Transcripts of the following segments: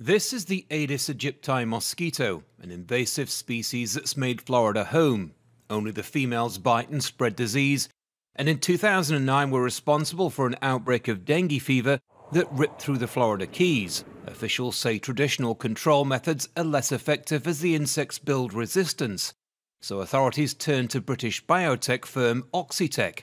This is the Aedes aegypti mosquito, an invasive species that's made Florida home. Only the females bite and spread disease, and in 2009 were responsible for an outbreak of dengue fever that ripped through the Florida Keys. Officials say traditional control methods are less effective as the insects build resistance. So authorities turned to British biotech firm Oxitec.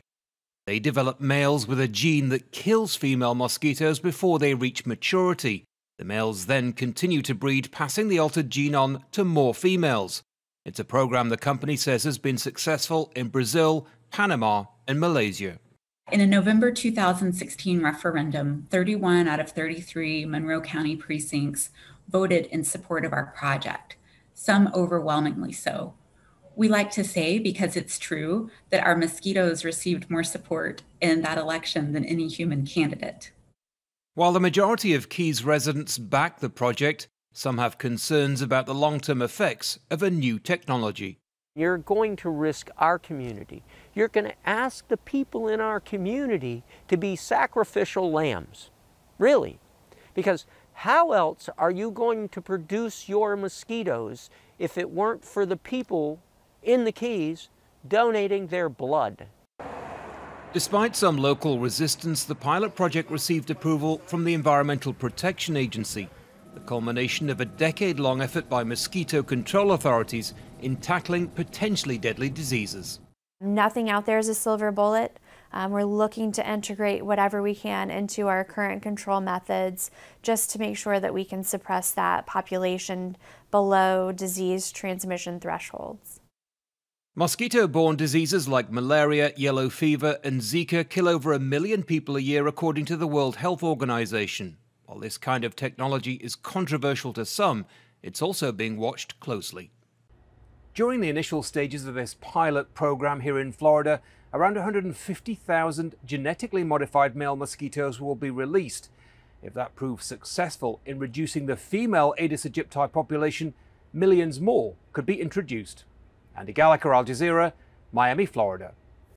They develop males with a gene that kills female mosquitoes before they reach maturity the males then continue to breed, passing the altered gene on to more females. It's a program the company says has been successful in Brazil, Panama, and Malaysia. In a November 2016 referendum, 31 out of 33 Monroe County precincts voted in support of our project, some overwhelmingly so. We like to say, because it's true, that our mosquitoes received more support in that election than any human candidate. While the majority of Keys residents back the project, some have concerns about the long term effects of a new technology. You're going to risk our community. You're going to ask the people in our community to be sacrificial lambs. Really. Because how else are you going to produce your mosquitoes if it weren't for the people in the Keys donating their blood? Despite some local resistance, the pilot project received approval from the Environmental Protection Agency, the culmination of a decade long effort by mosquito control authorities in tackling potentially deadly diseases. Nothing out there is a silver bullet. Um, we're looking to integrate whatever we can into our current control methods just to make sure that we can suppress that population below disease transmission thresholds. Mosquito borne diseases like malaria, yellow fever, and Zika kill over a million people a year, according to the World Health Organization. While this kind of technology is controversial to some, it's also being watched closely. During the initial stages of this pilot program here in Florida, around 150,000 genetically modified male mosquitoes will be released. If that proves successful in reducing the female Aedes aegypti population, millions more could be introduced. Andy Gallacher, Al Jazeera, Miami, Florida.